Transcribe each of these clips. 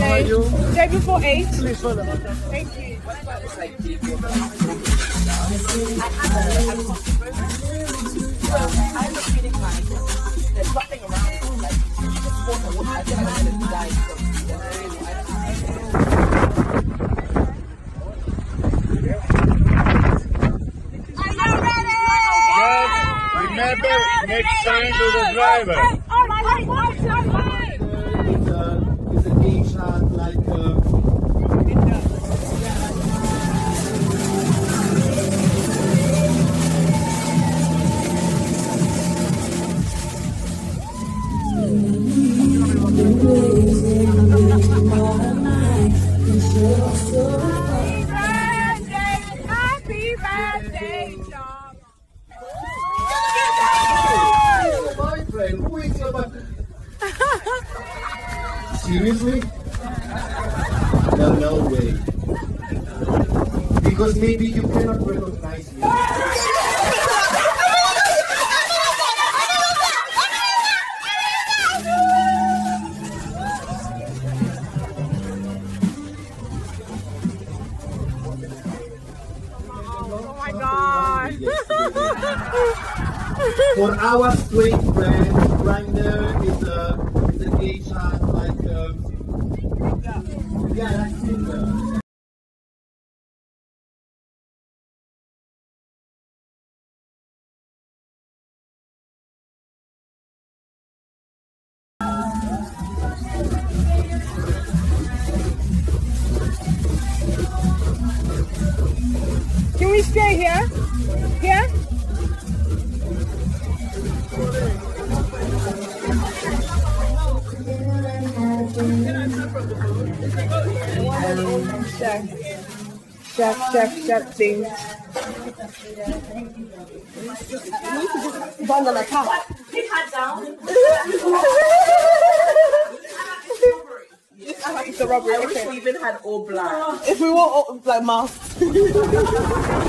Hello. Day before eight. Please follow. Thank you. I feeling like there's nothing around. Like just. I'm gonna die. So, I don't know. Next time to the driver. Seriously? No, no way. Because maybe you cannot recognize me. Oh my god. For our straight friend, Grindr is a is a gay shot like um, yeah, like Tinder. Can Chef, chef, chef thing. Bundle a top. It's a robbery. I wish we even had all black. If we want all, like masks.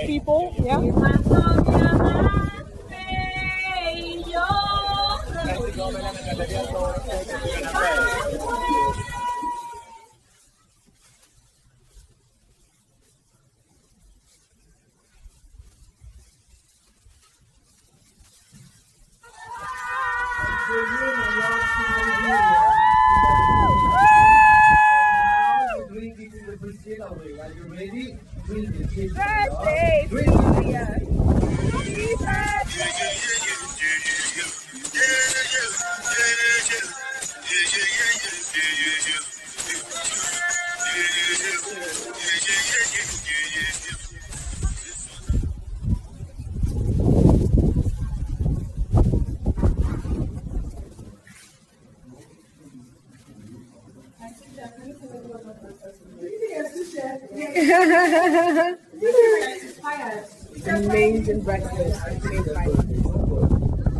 people, yeah? Birthday. Amazing breakfast. Amazing breakfast.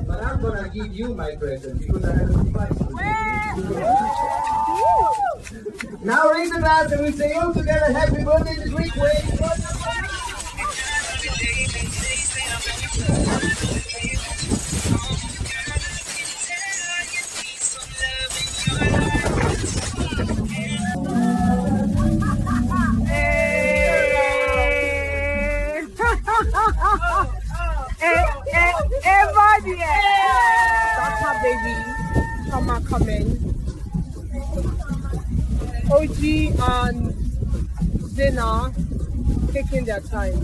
But I'm gonna give you my present because I have a surprise. Now raise the glass and we say all together happy birthday to Greek way. Coming. OG and Zena taking their time.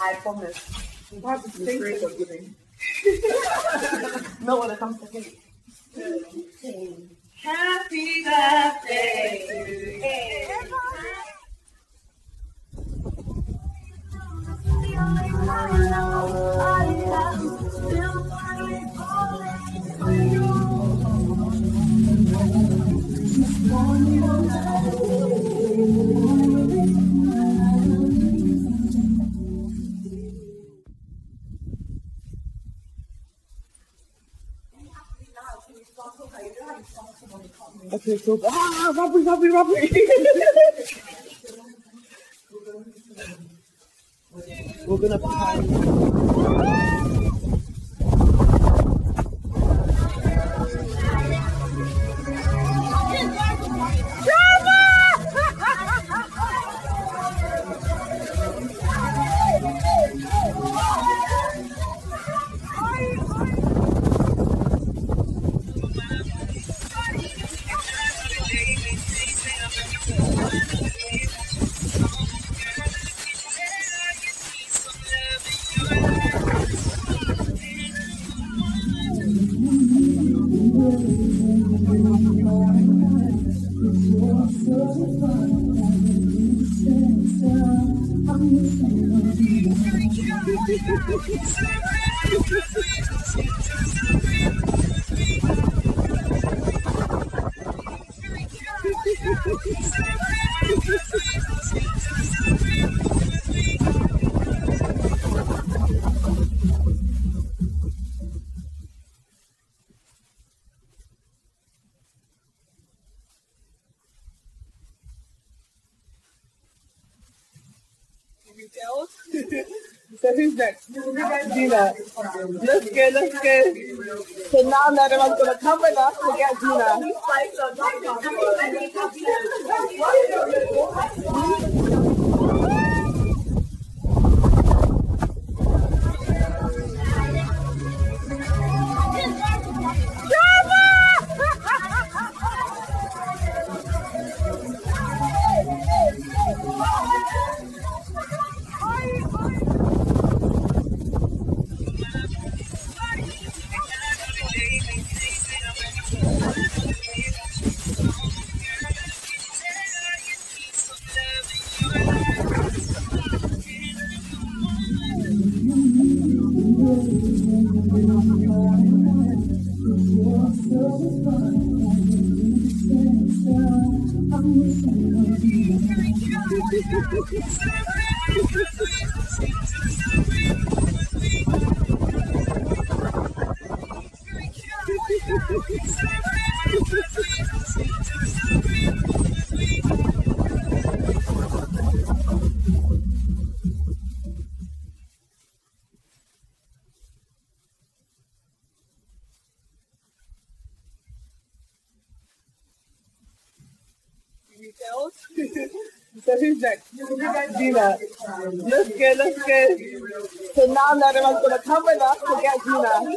I promise. You have to think of giving. no it comes to cake. Happy Okay, so ah, robbery, robbery, robbery. We're gonna plan. So who's next? Gina. Let's go, let's go. So now that everyone's gonna come with us to get Gina. Sempre! So who's next? Gina. Let's go, let's go. So now that everyone's gonna come with us to get Gina.